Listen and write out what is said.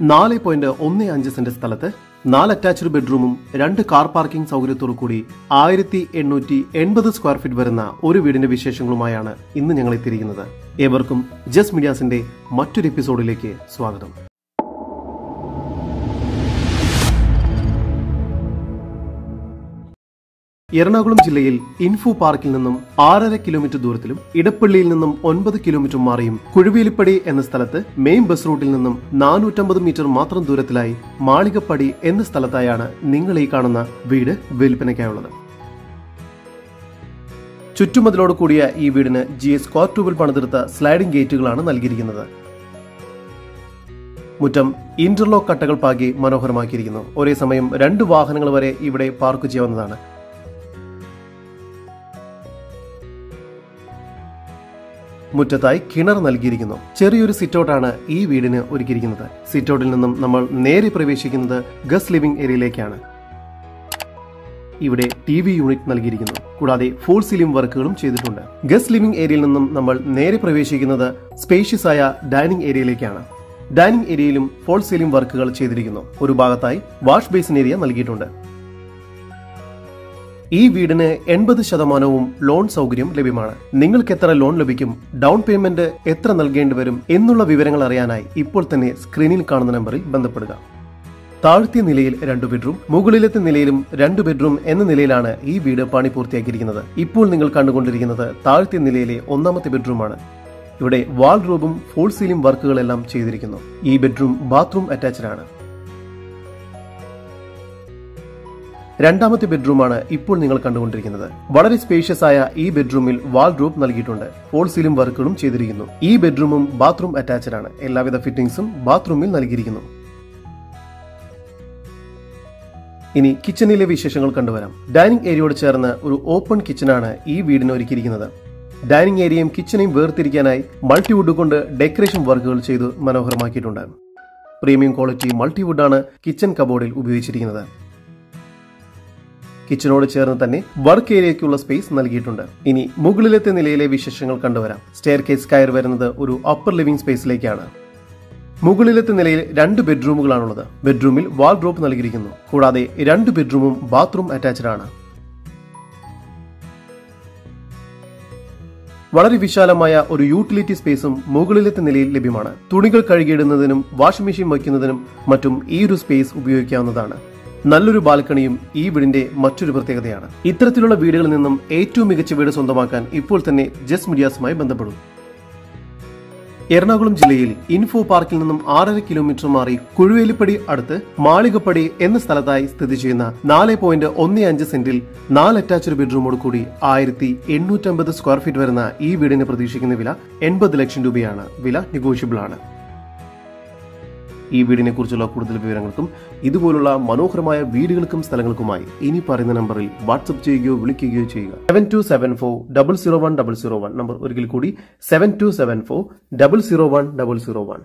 നാല് പോയിന്റ് ഒന്ന് അഞ്ച് സെന്റ് സ്ഥലത്ത് നാല് അറ്റാച്ച്ഡ് ബെഡ്റൂമും രണ്ട് കാർ പാർക്കിംഗ് സൗകര്യത്തോടു കൂടി ആയിരത്തി എണ്ണൂറ്റി എൺപത് സ്ക്വയർ ഫീറ്റ് വരുന്ന ഒരു വീടിന്റെ വിശേഷങ്ങളുമായാണ് ഇന്ന് ഞങ്ങൾ എത്തിയിരിക്കുന്നത്. ഏവർക്കും ജസ് മീഡിയാസിന്റെ മറ്റൊരു എപ്പിസോഡിലേക്ക് സ്വാഗതം. എറണാകുളം ജില്ലയിൽ ഇൻഫോ പാർക്കിൽ നിന്നും ആറര കിലോമീറ്റർ ദൂരത്തിലും ഇടപ്പള്ളിയിൽ നിന്നും ഒൻപത് കിലോമീറ്റർ മാറിയും കുഴുവേലിപ്പടി എന്ന സ്ഥലത്ത് മെയിൻ ബസ് റൂട്ടിൽ നിന്നും നാനൂറ്റമ്പത് മീറ്റർ മാത്രം ദൂരത്തിലായി മാളികപ്പടി എന്ന സ്ഥലത്തായാണ് നിങ്ങൾ ഈ കാണുന്ന വീട് വിൽപ്പനയ്ക്കായുള്ളത്. ചുറ്റുമതിലോട് കൂടിയ ഈ വീടിന് ജി എസ് ക്വാർട്ടൂബിൽ പണിതീർത്ത സ്ലൈഡിംഗ് ഗേറ്റുകളാണ് നൽകിയിരിക്കുന്നത്. മുറ്റം ഇന്റർലോക്ക് കട്ടകൾ പാകി മനോഹരമാക്കിയിരിക്കുന്നു. ഒരേ സമയം രണ്ട് വാഹനങ്ങൾ വരെ ഇവിടെ പാർക്ക് ചെയ്യാവുന്നതാണ്. മുറ്റത്തായി കിണർ നൽകിയിരിക്കുന്നു. ചെറിയൊരു സിറ്റൗട്ടാണ് ഈ വീടിന് ഒരുക്കിയിരിക്കുന്നത്. സിറ്റൗട്ടിൽ നിന്നും നമ്മൾ നേരെ പ്രവേശിക്കുന്നത് ഗസ് ലിവിംഗ് ഏരിയയിലേക്കാണ്. ഇവിടെ ടി വി യൂണിറ്റ് നൽകിയിരിക്കുന്നു. കൂടാതെ ഫോൾ സീലിംഗ് വർക്കുകളും ചെയ്തിട്ടുണ്ട്. ഗസ്റ്റ് ലിവിംഗ് ഏരിയയിൽ നിന്നും നമ്മൾ നേരെ പ്രവേശിക്കുന്നത് സ്പേഷ്യസ് ആയ ഡൈനിങ് ഏരിയയിലേക്കാണ്. ഡൈനിങ് ഏരിയയിലും ഫോൾ സീലിംഗ് വർക്കുകൾ ചെയ്തിരിക്കുന്നു. ഒരു ഭാഗത്തായി വാഷ് ബേസിൻ ഏരിയ നൽകിയിട്ടുണ്ട്. ഈ വീടിന് എൺപത് ശതമാനവും ലോൺ സൗകര്യം ലഭ്യമാണ്. നിങ്ങൾക്ക് എത്ര ലോൺ ലഭിക്കും ഡൗൺ പേയ്മെന്റ് എത്ര നൽകേണ്ടി വരും എന്നുള്ള വിവരങ്ങൾ അറിയാനായി ഇപ്പോൾ തന്നെ സ്ക്രീനിൽ കാണുന്ന നമ്പറിൽ ബന്ധപ്പെടുക. താഴ്ത്തിയ നിലയിൽ രണ്ട് ബെഡ്റൂം മുകളിലത്തെ നിലയിലും രണ്ട് ബെഡ്റൂം എന്ന നിലയിലാണ് ഈ വീട് പണി പൂർത്തിയാക്കിയിരിക്കുന്നത്. ഇപ്പോൾ നിങ്ങൾ കണ്ടുകൊണ്ടിരിക്കുന്നത് താഴ്ത്തിയ നിലയിലെ ഒന്നാമത്തെ ബെഡ്റൂമാണ്. ഇവിടെ വാൾ റൂബും ഫോൾ സീലിംഗ് വർക്കുകളെല്ലാം ചെയ്തിരിക്കുന്നു. ഈ ബെഡ്റൂം ബാത്റൂം അറ്റാച്ച്ഡ് ആണ്. രണ്ടാമത്തെ ബെഡ്റൂമാണ് ഇപ്പോൾ നിങ്ങൾ കണ്ടുകൊണ്ടിരിക്കുന്നത്. വളരെ സ്പേഷ്യസ് ആയ ഈ ബെഡ്റൂമിൽ വാൾ റൂപ്പ് നൽകിയിട്ടുണ്ട്. ഫോൾ സീലിംഗ് വർക്കുകളും ചെയ്തിരിക്കുന്നു. ഈ ബെഡ്റൂമും ബാത്റൂം അറ്റാച്ച്ഡ് ആണ്. എല്ലാവിധ ഫിറ്റിംഗ്സും ബാത്റൂമിൽ നൽകിയിരിക്കുന്നു. ഇനി കിച്ചണിലെ വിശേഷങ്ങൾ കണ്ടുവരാം. ഡൈനിങ് ഏരിയയോട് ചേർന്ന് ഒരു ഓപ്പൺ കിച്ചണാണ് ഈ വീടിന് ഒരുക്കിയിരിക്കുന്നത്. ഡൈനിങ് ഏരിയയും കിച്ചണയും വേർതിരിക്കാനായി മൾട്ടിവുഡ് കൊണ്ട് ഡെക്കറേഷൻ വർക്കുകൾ ചെയ്തു മനോഹരമാക്കിയിട്ടുണ്ട്. പ്രീമിയം ക്വാളിറ്റി മൾട്ടിവുഡാണ് കിച്ചൺ കബോർഡിൽ ഉപയോഗിച്ചിരിക്കുന്നത്. കിച്ചണോട് ചേർന്ന് തന്നെ വർക്ക് ഏരിയയ്ക്കുള്ള സ്പേസ് നൽകിയിട്ടുണ്ട്. ഇനി മുകളിലത്തെ നിലയിലെ വിശേഷങ്ങൾ കണ്ടുവരാം. സ്റ്റെയർ കേസ് കയർ വരുന്നത് ഒരു അപ്പർ ലിവിംഗ് സ്പേസിലേക്കാണ് മുകളിലത്തെ നിലയിൽ രണ്ട് ബെഡ്റൂമുകളാണുള്ളത് ബെഡ്റൂമിൽ വാൾ ഡ്രോപ്പ് നൽകിയിരിക്കുന്നു. കൂടാതെ രണ്ട് ബെഡ്റൂമും ബാത്റൂം അറ്റാച്ച്ഡ് ആണ്. വളരെ വിശാലമായ ഒരു യൂട്ടിലിറ്റി സ്പേസും മുകളിലത്തെ നിലയിൽ ലഭ്യമാണ്. തുണികൾ കഴുകിയിടുന്നതിനും വാഷിംഗ് മെഷീൻ വയ്ക്കുന്നതിനും മറ്റും ഈ ഒരു സ്പേസ് ഉപയോഗിക്കാവുന്നതാണ്. നല്ലൊരു ബാൽക്കണിയും ഈ വീടിന്റെ മറ്റൊരു പ്രത്യേകതയാണ്. ഇത്തരത്തിലുള്ള വീടുകളിൽ നിന്നും ഏറ്റവും മികച്ച വീട് സ്വന്തമാക്കാൻ ഇപ്പോൾ തന്നെ ജസ് മീഡിയാസുമായി ബന്ധപ്പെടും എറണാകുളം ജില്ലയിൽ ഇൻഫോ പാർക്കിൽ നിന്നും ആറര കിലോമീറ്റർ മാറി കുഴുവേലിപ്പടി അടുത്ത് മാളികപ്പടി എന്ന സ്ഥലത്തായി സ്ഥിതി ചെയ്യുന്ന നാല് പോയിന്റ് ഒന്ന് അഞ്ച് സെന്റിൽ നാല് അറ്റാച്ച്ഡ് ബെഡ്റൂമോട് കൂടി ആയിരത്തി എണ്ണൂറ്റമ്പത് സ്ക്വയർ ഫീറ്റ് വരുന്ന ഈ വീടിന് പ്രതീക്ഷിക്കുന്ന വില എൺപത് ലക്ഷം രൂപയാണ്. വില നെഗോഷ്യബിൾ ആണ്. ഈ വീടിനെ കുറിച്ചുള്ള കൂടുതൽ വിവരങ്ങൾക്കും ഇതുപോലുള്ള മനോഹരമായ വീടുകൾക്കും സ്ഥലങ്ങൾക്കുമായി ഇനി പറയുന്ന നമ്പറിൽ വാട്സ്ആപ്പ് ചെയ്യുകയോ വിളിക്കുകയോ ചെയ്യുക. Seven two seven four double zero one double zero one number ഒരിക്കൽ കൂടി seven two seven four double zero one double zero one